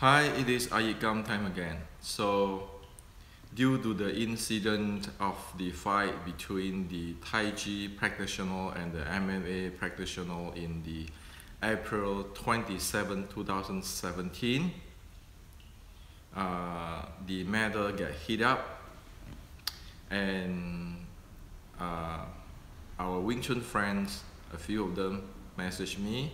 Hi, it is iYikkam time again. So, due to the incident of the fight between the Tai Chi practitioner and the MMA practitioner in the April 27, 2017, uh, the matter get heat up and uh, our Wing Chun friends, a few of them messaged me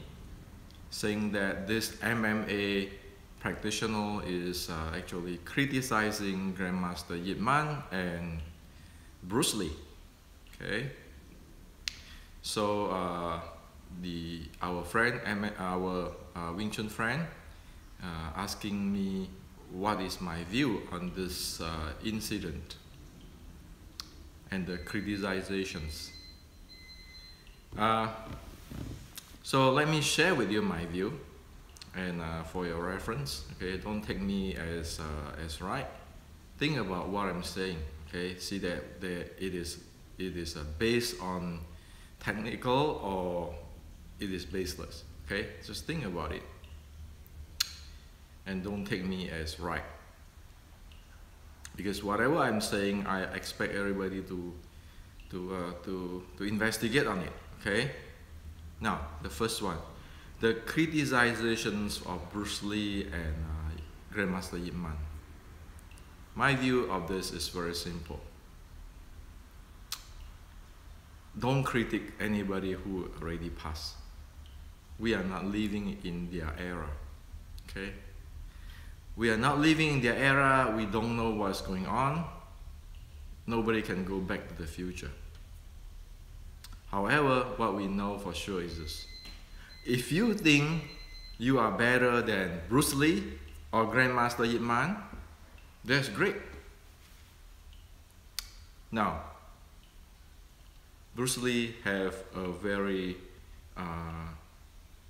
saying that this MMA practitioner is uh, actually criticizing Grandmaster Yip Man and Bruce Lee. Okay, so uh, the our friend, and our uh, Wing Chun friend, uh, asking me what is my view on this uh, incident and the criticizations. Uh, so let me share with you my view and uh, for your reference, okay, don't take me as, uh, as right. Think about what I'm saying, okay, see that, that it is, it is uh, based on technical or it is baseless, okay, just think about it and don't take me as right because whatever I'm saying, I expect everybody to to uh, to to investigate on it. Okay. Now the first one, the criticizations of Bruce Lee and uh, Grandmaster Yip Man. My view of this is very simple. Don't critique anybody who already passed. We are not living in their era. Okay? We are not living in their era. We don't know what's going on. Nobody can go back to the future. However, what we know for sure is this. If you think you are better than Bruce Lee or Grandmaster Yip Man, that's great. Now, Bruce Lee have a very, uh,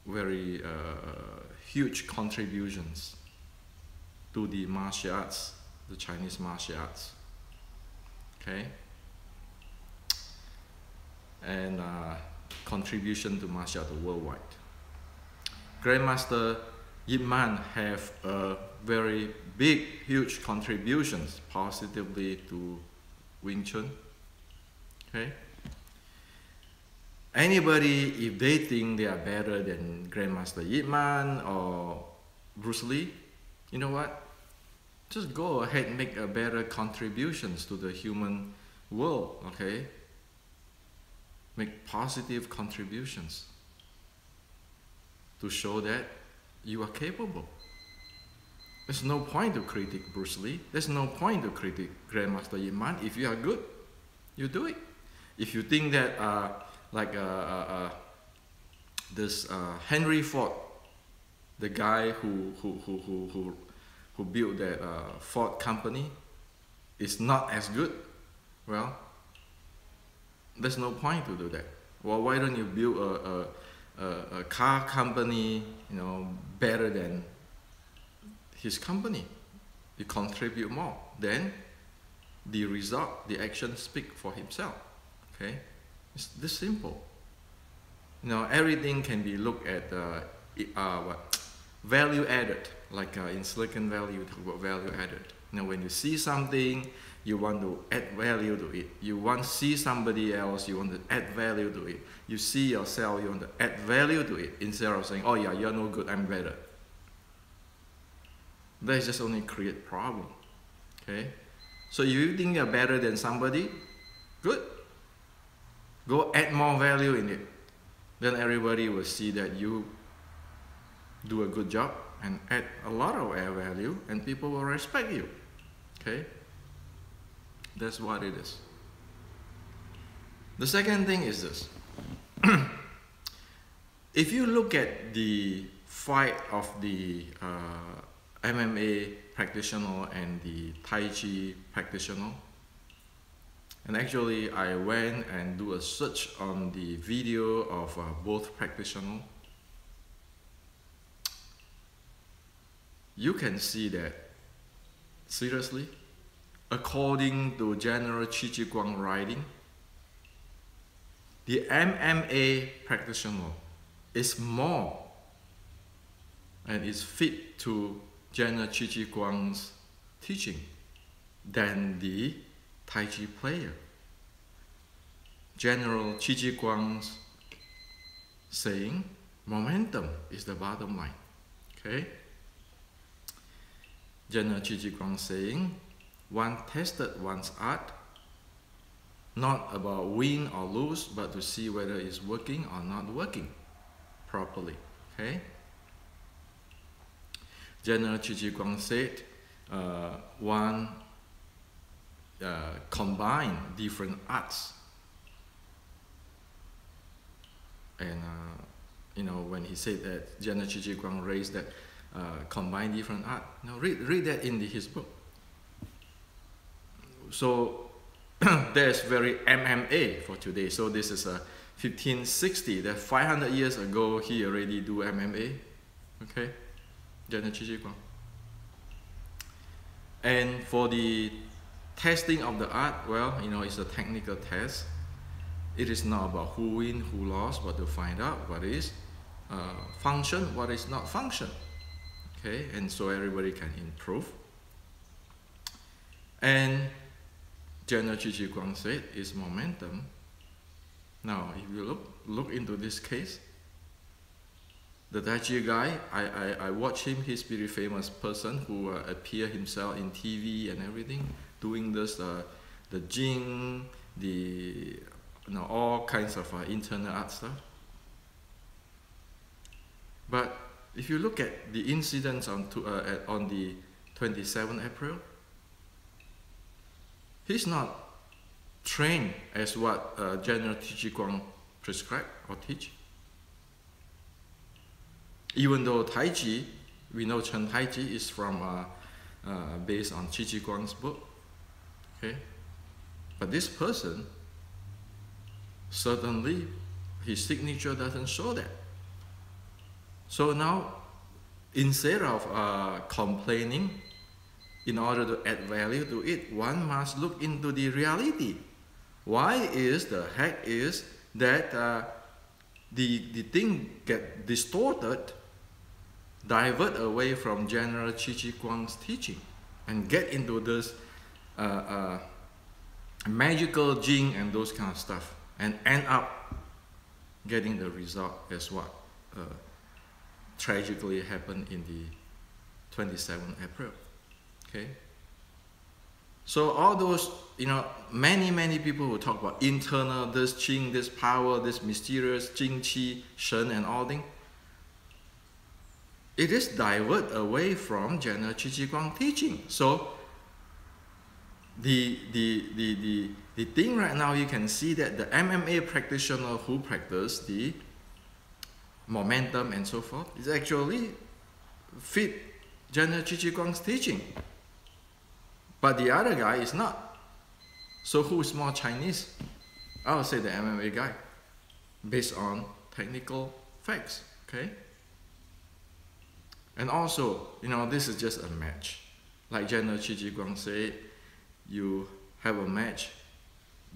very uh, huge contributions to the martial arts, the Chinese martial arts. Okay? And uh, contribution to martial art worldwide. Grandmaster Yip Man have a very big, huge contributions positively to Wing Chun. Okay? Anybody, if they think they are better than Grandmaster Yip Man or Bruce Lee, you know what? just go ahead and make a better contributions to the human world okay make positive contributions to show that you are capable. There's no point to critique Bruce Lee. There's no point to critique Grandmaster Yip Man. If you are good you do it. If you think that uh, like uh, uh, uh this uh, Henry Ford the guy who, who, who, who, who who built that uh, Ford company is not as good, well, there's no point to do that. Well, why don't you build a, a, a, car company, you know, better than his company? You contribute more. Then the result, the action speak for himself. Okay, it's this simple. You know, everything can be looked at uh, uh, value added like uh, in Silicon Valley, we talk about value added. Know, when you see something, you want to add value to it. You want to see somebody else, you want to add value to it. You see yourself, you want to add value to it instead of saying, oh yeah, you're no good, I'm better. That just only create problem. Okay? So if you think you're better than somebody, good. Go add more value in it. Then everybody will see that you do a good job and add a lot of air value and people will respect you. Okay? That's what it is. The second thing is this. if you look at the fight of the uh, MMA practitioner and the Tai Chi practitioner, and actually I went and do a search on the video of uh, both practitioners you can see that, seriously, according to General Qi Ji Guang writing, the MMA practitioner is more and is fit to General Qi Ji Guang's teaching than the Tai Chi player. General Qi Ji Guang's saying momentum is the bottom line. Okay? General Qi Guang saying one tested one's art not about win or lose, but to see whether it's working or not working properly. Okay? General Qi Guang said uh, one uh, combine different arts. And uh, you know when he said that General Qi Guang raised that uh, combine different art. Now read read that in the, his book. So that's very MMA for today. So this is a 1560. That 500 years ago he already do MMA. Okay, And for the testing of the art, well, you know, it's a technical test. It is not about who win, who lost, but to find out what is uh, function, what is not function. Okay, and so everybody can improve. And General Qi Ji Guang said is momentum. Now, if you look look into this case, the Tai Chi guy, I, I, I watch him, he's very famous person who uh, appear himself in TV and everything, doing this, uh, the Jing, the, you know, all kinds of uh, internal art stuff. But if you look at the incidents on, to, uh, at, on the 27 April, he's not trained as what uh, General Qi Guang prescribed or teach. Even though Tai Chi, we know Chen Tai Chi is from uh, uh, based on Ji Guang's book. Okay, but this person certainly his signature doesn't show that. So now, instead of uh, complaining, in order to add value to it, one must look into the reality. Why is the heck is that uh, the, the thing get distorted, divert away from General Qi Ji Guang's teaching, and get into this uh, uh, magical jing and those kind of stuff, and end up getting the result as what uh, tragically happened in the 27th April. Okay? So all those, you know, many, many people will talk about internal, this Qing, this power, this mysterious Jing Qi, Shen and all things. It is divert away from General Qi Ji Guang teaching. So the, the, the, the, the thing right now, you can see that the MMA practitioner who practice the momentum and so forth is actually fit General Qi Ji Guang's teaching. But the other guy is not. So who is more Chinese? I would say the MMA guy, based on technical facts, okay? And also, you know, this is just a match. Like General Qi Ji Guang said, you have a match,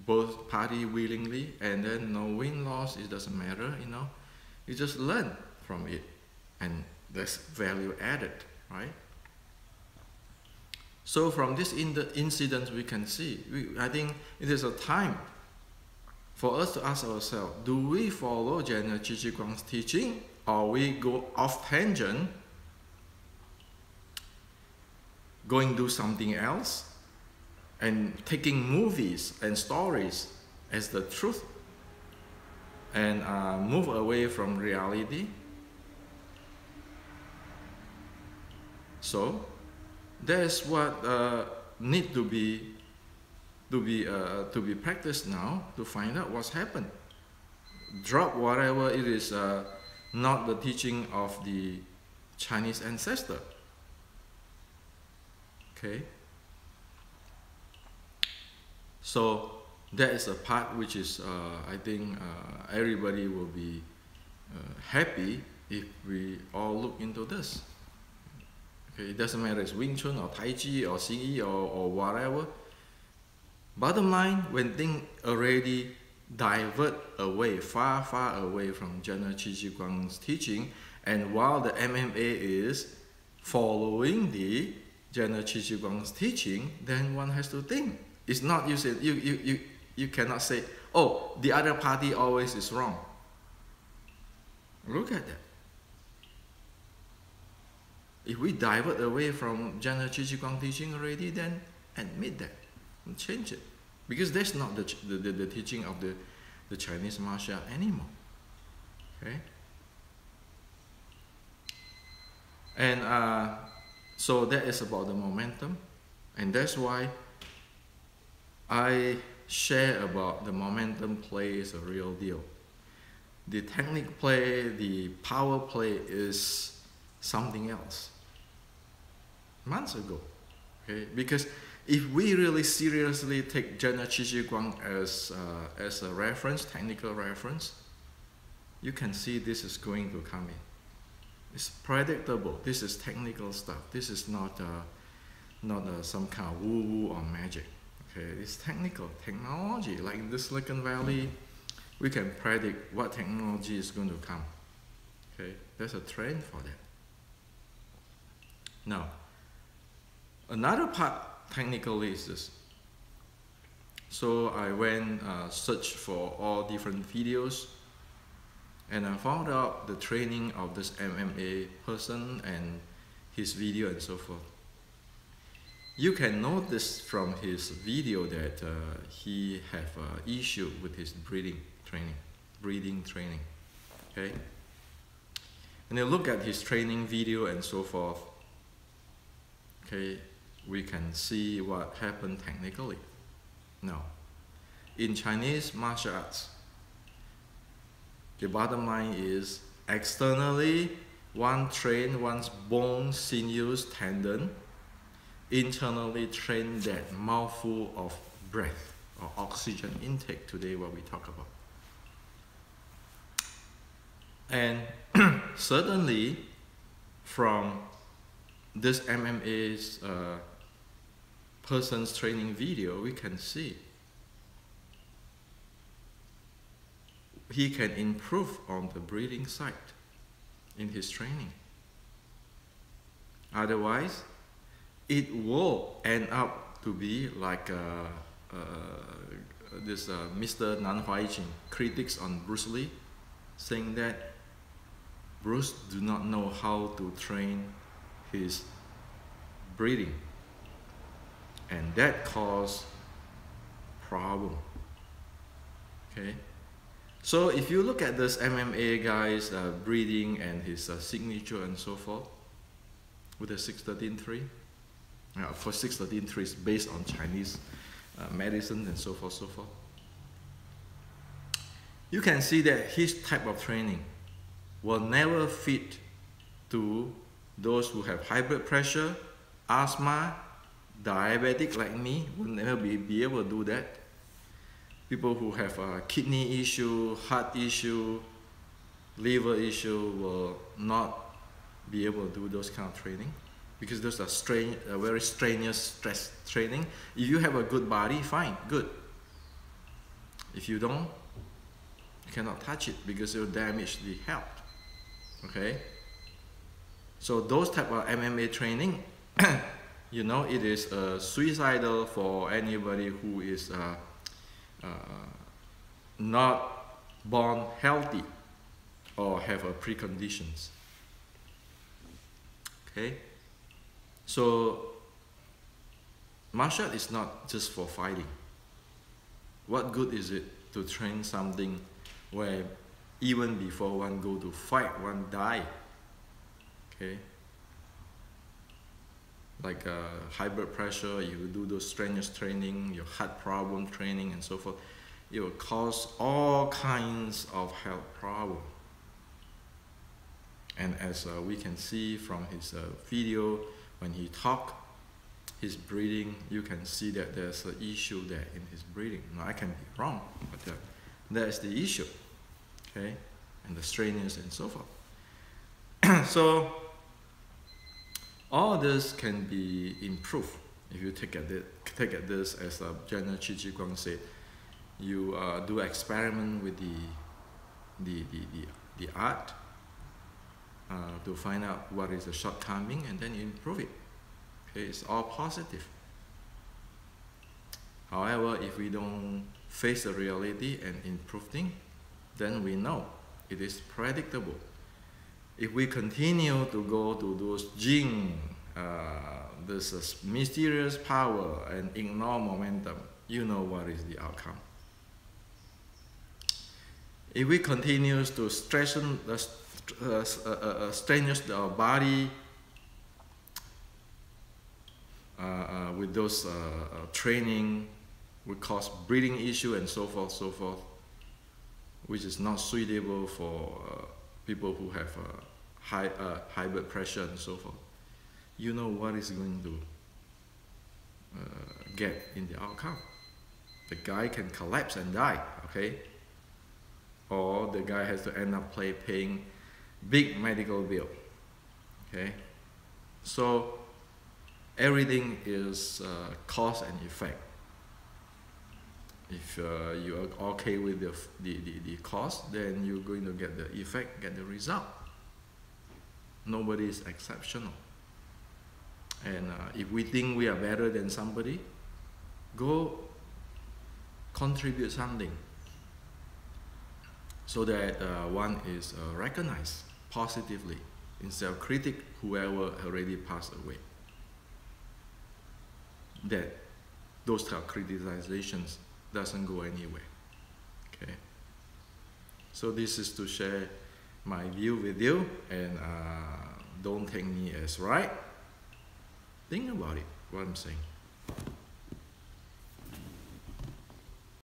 both party willingly, and then no win-loss, it doesn't matter, you know. You just learn from it, and there's value added, right? So from this in incident, we can see, we, I think it is a time for us to ask ourselves, do we follow General Ji Guang's teaching? Or we go off tangent, going do something else? And taking movies and stories as the truth and uh, move away from reality. So that's what uh, need to be to be uh, to be practiced now to find out what's happened. Drop whatever it is uh, not the teaching of the Chinese ancestor. Okay. So that is a part which is uh, I think uh, everybody will be uh, happy if we all look into this. Okay, it doesn't matter it's Wing Chun or Tai Chi or Xing Yi or, or whatever. Bottom line, when things already divert away, far, far away from General Ji Guang's teaching, and while the MMA is following the General Ji Guang's teaching, then one has to think. It's not you said you, you, you, you cannot say, oh, the other party always is wrong. Look at that. If we divert away from General Guang teaching already, then admit that and change it. Because that's not the, the, the, the teaching of the, the Chinese martial art anymore. Okay? And uh, so that is about the momentum. And that's why I share about the momentum play is a real deal. The technique play, the power play is something else. Months ago. Okay? Because if we really seriously take General Qi Guang as, uh, as a reference, technical reference, you can see this is going to come in. It's predictable. This is technical stuff. This is not, uh, not uh, some kind of woo-woo or magic. Okay, it's technical technology. Like in the Silicon Valley, we can predict what technology is going to come. Okay, there's a trend for that. Now, another part technically is this. So I went uh, search for all different videos and I found out the training of this MMA person and his video and so forth. You can notice from his video that uh, he have an issue with his breathing training, breathing training, okay? And you look at his training video and so forth, okay, we can see what happened technically. Now, in Chinese martial arts, the bottom line is externally, one train one's bone, sinews, tendon. Internally train that mouthful of breath or oxygen intake today what we talk about. And certainly from this MMA's uh, person's training video, we can see he can improve on the breathing side in his training. Otherwise, it will end up to be like uh, uh, this uh, Mr. Nan Huaijin critics on Bruce Lee, saying that Bruce do not know how to train his breathing, and that caused problem. Okay. So if you look at this MMA guy's uh, breathing and his uh, signature and so forth, with the 613.3, uh, of course 613.3 is based on Chinese uh, medicine and so forth, so forth. You can see that his type of training will never fit to those who have high blood pressure, asthma, diabetic like me, will never be, be able to do that people who have a kidney issue, heart issue, liver issue will not be able to do those kind of training because those are strain, a very strenuous stress training. If you have a good body, fine, good. If you don't, you cannot touch it because it will damage the health. Okay? So those type of MMA training, you know, it is uh, suicidal for anybody who is uh, uh, not born healthy or have a preconditions. Okay? So, martial art is not just for fighting. What good is it to train something where even before one go to fight, one die? Okay? like uh, high blood pressure, you do those strenuous training, your heart problem training and so forth, it will cause all kinds of health problem. And as uh, we can see from his uh, video, when he talk, his breathing, you can see that there's an issue there in his breathing. Now I can be wrong, but uh, that is the issue, okay? And the strenuous and so forth. so all this can be improved if you take at it, take at this as a General Qi Ji Guang said. You uh, do experiment with the, the, the, the, the art. Uh, to find out what is the shortcoming and then improve it. Okay, it's all positive. However, if we don't face the reality and improve things, then we know it is predictable. If we continue to go to those jing, uh, this uh, mysterious power and ignore momentum, you know what is the outcome. If we continue to strengthen the Uh, uh, uh, uh, our uh, body uh, uh, with those training, we cause breathing issue and so forth, so forth, which is not suitable for people who have high, high blood pressure and so forth. You know what is going to get in the outcome. The guy can collapse and die, okay? Or the guy has to end up play, paying big medical bill. Okay, so everything is uh, cause and effect. If uh, you are okay with the, the, the, the cause, then you're going to get the effect, get the result. Nobody is exceptional. And uh, if we think we are better than somebody, go contribute something so that uh, one is uh, recognized positively instead of critic whoever already passed away. That those type of criticizations doesn't go anywhere. Okay. So this is to share my view with you and uh, don't take me as right. Think about it, what I'm saying.